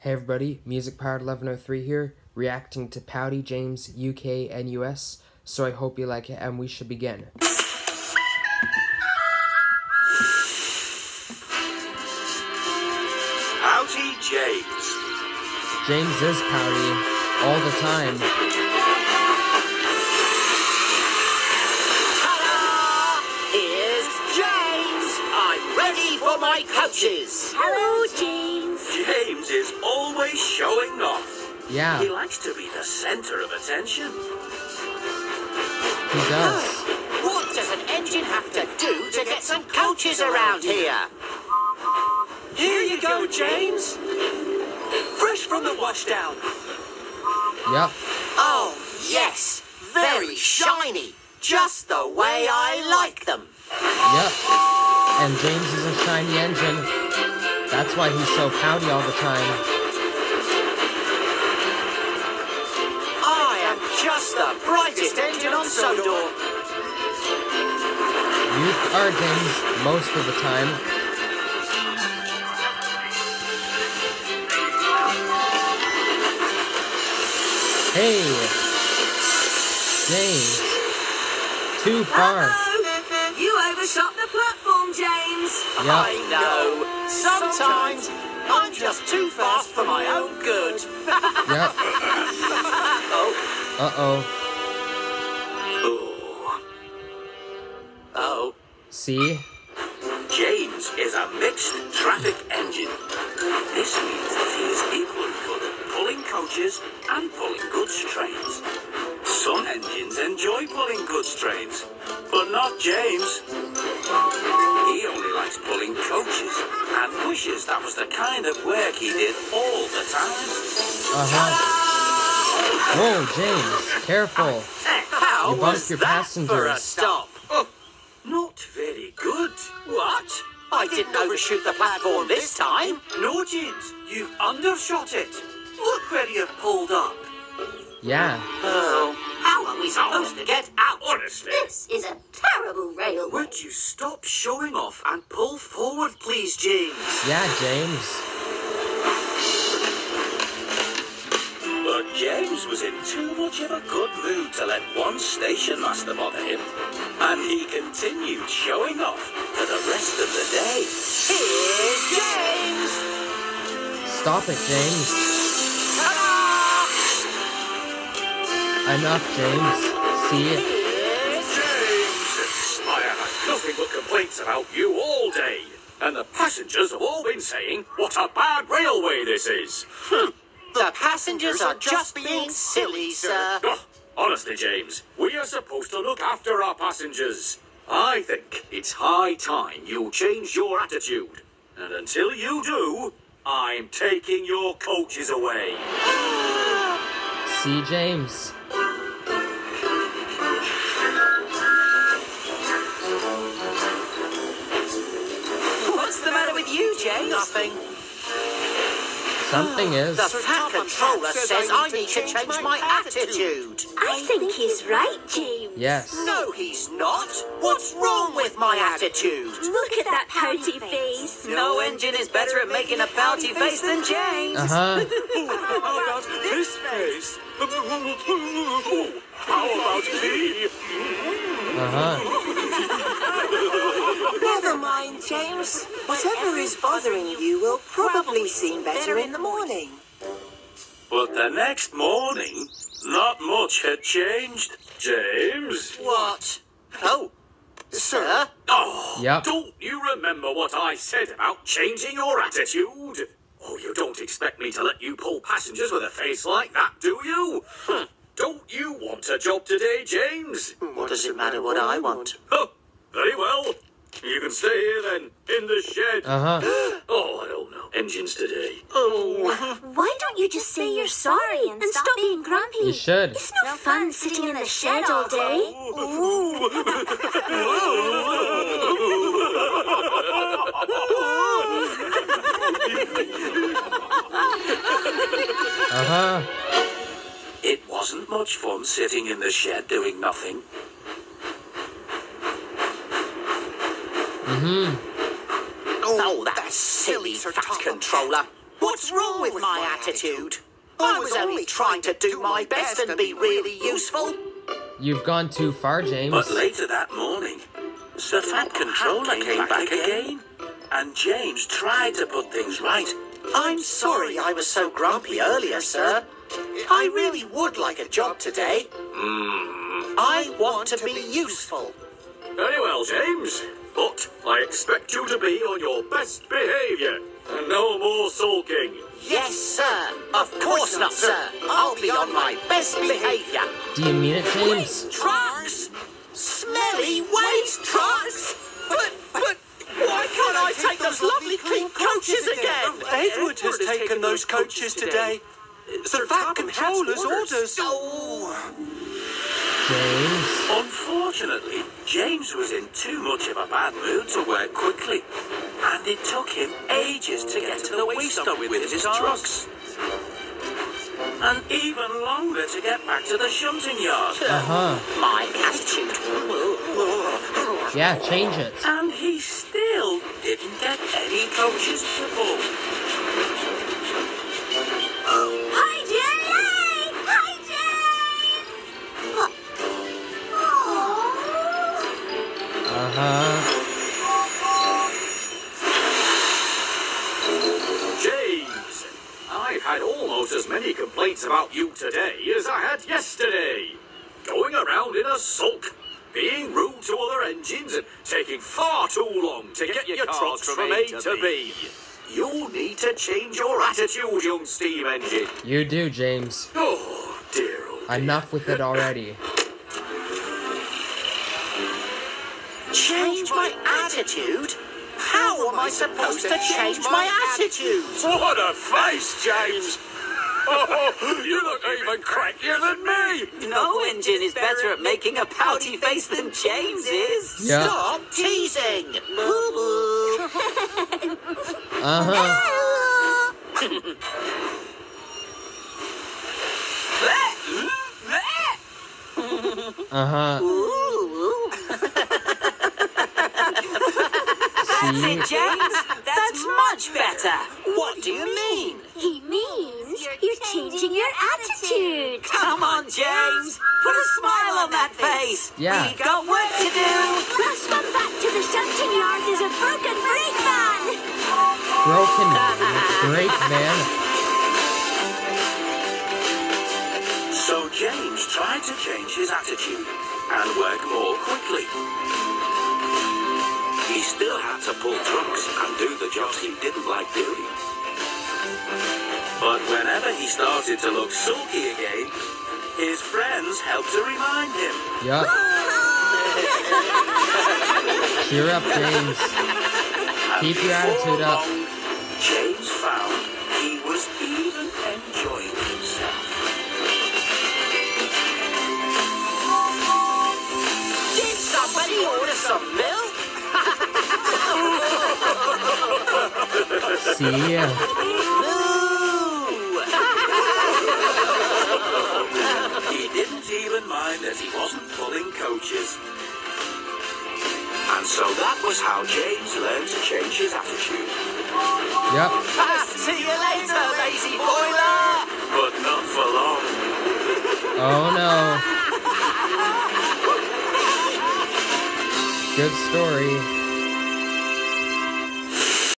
Hey everybody, Music Pirate 1103 here, reacting to Pouty James UK and US, so I hope you like it and we should begin. Pouty James. James is pouty, all the time. Ready for my coaches. Hello, James. James is always showing off. Yeah, He likes to be the center of attention. he does. What does an engine have to do to get some coaches around here? Here you go, James. Fresh from the washdown. Yep, Oh, yes. Very shiny. Just the way I like them. yep. And James is a shiny engine. That's why he's so pouty all the time. I am just the brightest engine on Sodor. You are James most of the time. Hey, James, too far. Uh-oh. You overshot the platform, James. Yep. I know. Sometimes I'm just too fast for my own good. Yep. Oh, Uh oh. Oh. See? James is a mixed traffic engine. This means that he is equally good at pulling coaches and pulling goods trains. Some engines enjoy pulling goods trains, but not James. He only likes pulling coaches and wishes that was the kind of work he did all the time. Uh huh. Whoa, James, careful. How You bumped your that for a passengers. stop? Not very good. What? I didn't overshoot the platform this time. No, James, you've undershot it. Look where you've pulled up. Yeah. Oh, we supposed to get out? Honestly. This is a terrible railway. Would you stop showing off and pull forward, please, James? Yeah, James. But James was in too much of a good mood to let one station master bother him. And he continued showing off for the rest of the day. Here's James. Stop it, James. Enough, James. See? Here's James! I have had nothing but complaints about you all day. And the passengers have all been saying what a bad railway this is. Hmm. The passengers are just being silly, sir. Oh, honestly, James, we are supposed to look after our passengers. I think it's high time you change your attitude. And until you do, I'm taking your coaches away. See, James? With? Nothing. Something is. The Fat Controller says I need to change my attitude. I think he's right, James. Yes. No, he's not. What's wrong with my attitude? Look at that pouty face. No engine is better at making a pouty face than James. Uh huh. How about this face? How about me? Uh huh. Never mind, James. Whatever is bothering you will probably seem better in the morning. But the next morning, not much had changed, James. What? Oh, sir? Oh, Yep. don't you remember what I said about changing your attitude? Oh, you don't expect me to let you pull passengers with a face like that, do you? Hm. Don't you want a job today, James? What does it matter what I want? Oh, very well. You can stay here then, in the shed. Uh huh. Oh, I don't know. Engines today. Oh. Why don't you just say you're sorry and, stop being grumpy? You should. It's no fun sitting in the shed all day. Uh huh. It wasn't much fun sitting in the shed doing nothing. Mm hmm. Oh, that silly Fat Controller. What What's wrong with my attitude? I was only trying to do my best and be really useful. You've gone too far, James. But later that morning, Sir Fat Controller came back again, and James tried to put things right. I'm sorry I was so grumpy earlier, sir. I really would like a job today. I want to be useful. Very well, James. But I expect you to be on your best behaviour. And no more sulking. Yes, sir. Of course not, sir. I'll be on my best behaviour. Do you mean it, James? Waste Trucks! Smelly waste trucks! But, but, why can't I take those lovely clean coaches again? Edward has taken those coaches today. Uh, the Fat Controller's orders. Oh, James. Unfortunately, James was in too much of a bad mood to work quickly, and it took him ages to get to the waste dump with his trucks. And even longer to get back to the shunting yard. Uh huh. my attitude. Yeah, change it. And he still didn't get any coaches to pull. Had almost as many complaints about you today as I had yesterday. Going around in a sulk, being rude to other engines, and taking far too long to get, your trucks from A to B. You need to change your attitude, young steam engine. You do, James. Oh, dear old dear. Enough with it already. Change my attitude? How am I supposed to change my attitude? What a face, James! Oh, you look even crackier than me! No engine is better at making a pouty face than James is. Yeah. Stop teasing! Uh-huh. Boo uh-huh. boo! Uh huh. Uh huh. That's it, James. That's much better. What do you mean? He means you're changing your attitude. Come on, James. Put a smile on that face. Yeah. We've got work to do. Last one back to the shunting yard is a broken brake man. Broken brake man. So James tried to change his attitude and work more quickly. To pull trucks and do the jobs he didn't like doing. But whenever he started to look sulky again, his friends helped to remind him. Yup. Cheer up, James. Keep your attitude up. See? He didn't even mind that he wasn't pulling coaches. And so that was how James learned to change his attitude. Yup. See you later, lazy boiler! But not for long. Oh no. Good story.